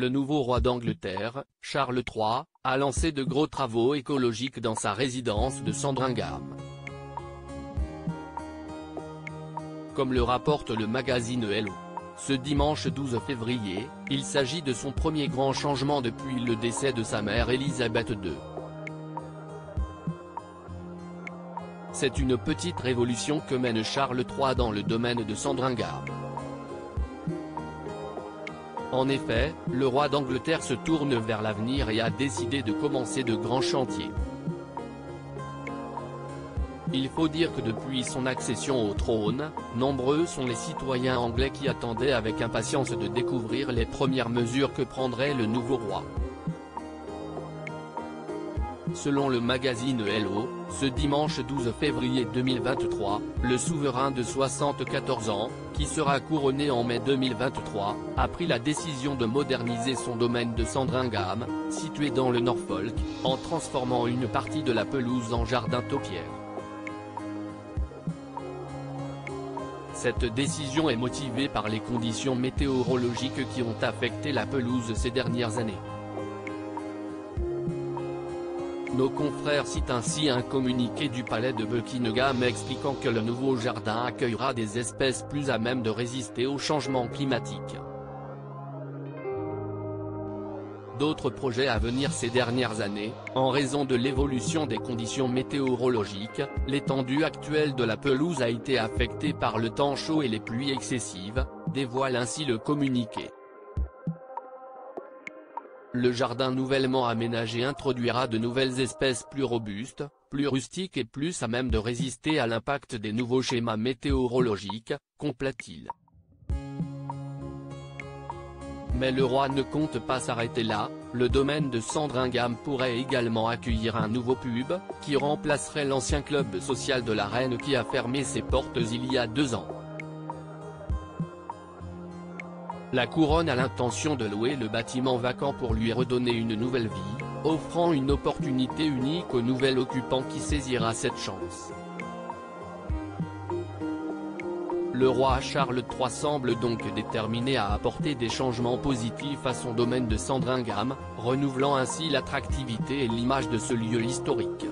le nouveau roi d'Angleterre, Charles III, a lancé de gros travaux écologiques dans sa résidence de Sandringham. Comme le rapporte le magazine Hello. Ce dimanche 12 février, il s'agit de son premier grand changement depuis le décès de sa mère Elisabeth II. C'est une petite révolution que mène Charles III dans le domaine de Sandringham. En effet, le roi d'Angleterre se tourne vers l'avenir et a décidé de commencer de grands chantiers. Il faut dire que depuis son accession au trône, nombreux sont les citoyens anglais qui attendaient avec impatience de découvrir les premières mesures que prendrait le nouveau roi. Selon le magazine Hello, ce dimanche 12 février 2023, le souverain de 74 ans, qui sera couronné en mai 2023, a pris la décision de moderniser son domaine de Sandringham, situé dans le Norfolk, en transformant une partie de la pelouse en jardin taupière. Cette décision est motivée par les conditions météorologiques qui ont affecté la pelouse ces dernières années. Nos confrères citent ainsi un communiqué du palais de Buckingham expliquant que le nouveau jardin accueillera des espèces plus à même de résister au changement climatique. D'autres projets à venir ces dernières années, en raison de l'évolution des conditions météorologiques, l'étendue actuelle de la pelouse a été affectée par le temps chaud et les pluies excessives, dévoile ainsi le communiqué. Le jardin nouvellement aménagé introduira de nouvelles espèces plus robustes, plus rustiques et plus à même de résister à l'impact des nouveaux schémas météorologiques, complète-t-il. Mais le roi ne compte pas s'arrêter là, le domaine de Sandringham pourrait également accueillir un nouveau pub, qui remplacerait l'ancien club social de la reine qui a fermé ses portes il y a deux ans. La couronne a l'intention de louer le bâtiment vacant pour lui redonner une nouvelle vie, offrant une opportunité unique au nouvel occupant qui saisira cette chance. Le roi Charles III semble donc déterminé à apporter des changements positifs à son domaine de Sandringham, renouvelant ainsi l'attractivité et l'image de ce lieu historique.